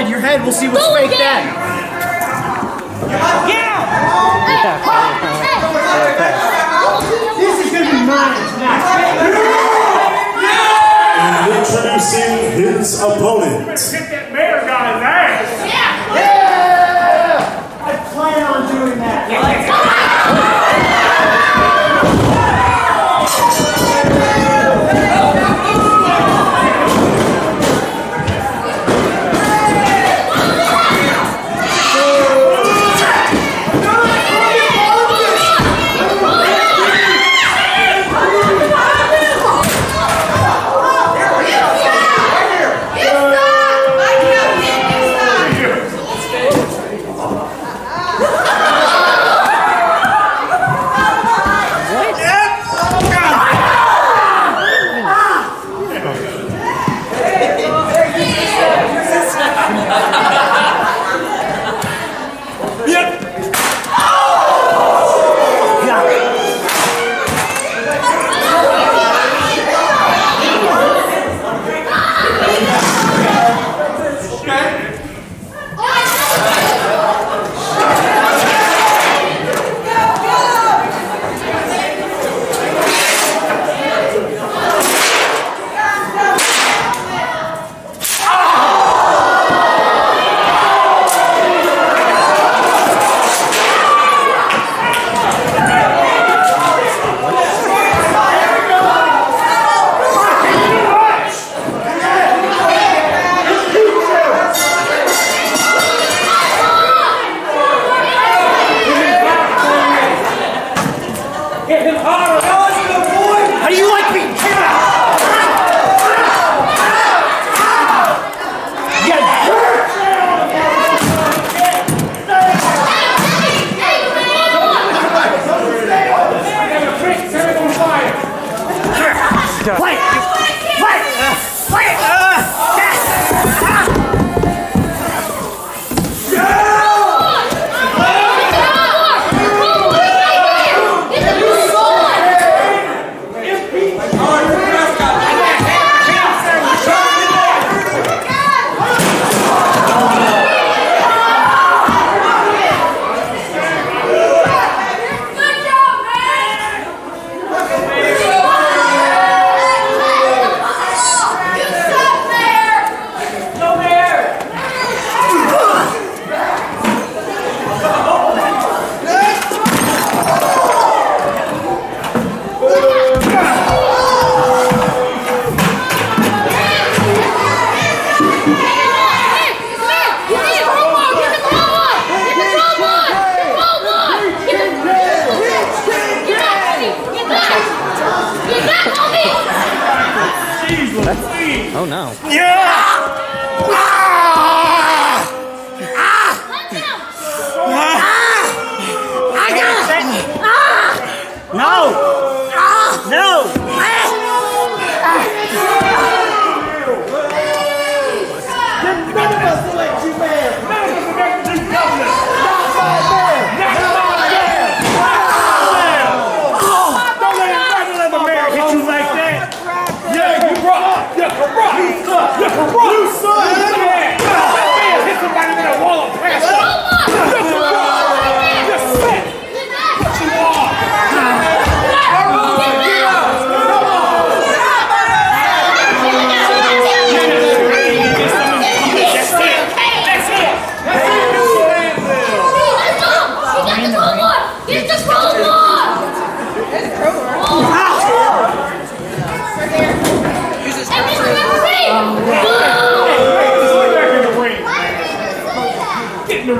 upside your head. We'll see what's Go fake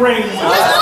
Get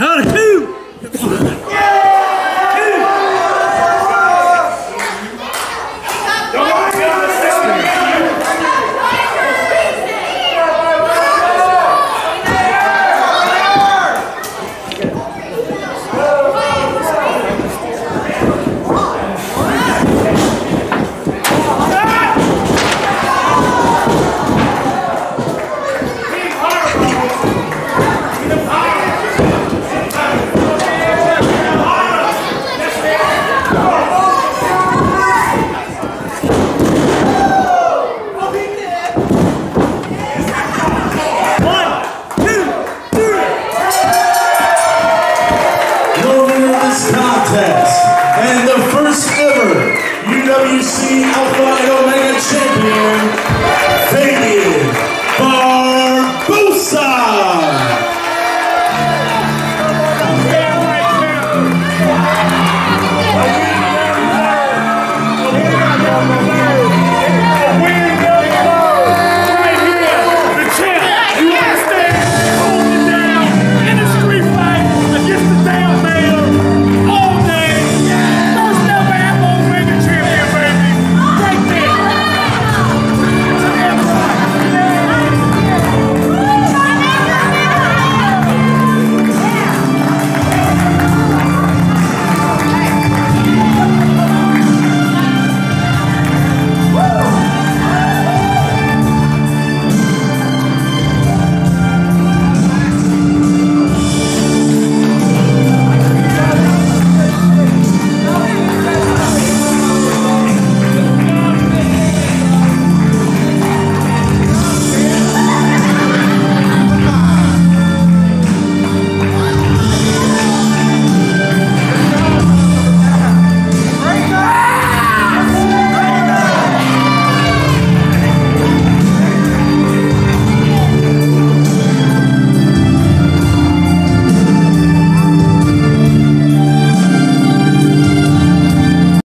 Cut it!